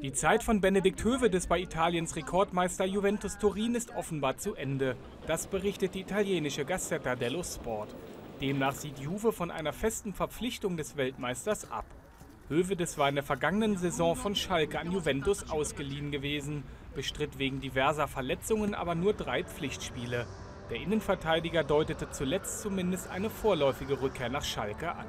Die Zeit von Benedikt Hövedes bei Italiens Rekordmeister Juventus Turin ist offenbar zu Ende. Das berichtet die italienische Gazzetta dello Sport. Demnach sieht Juve von einer festen Verpflichtung des Weltmeisters ab. Hövedes war in der vergangenen Saison von Schalke an Juventus ausgeliehen gewesen, bestritt wegen diverser Verletzungen aber nur drei Pflichtspiele. Der Innenverteidiger deutete zuletzt zumindest eine vorläufige Rückkehr nach Schalke an.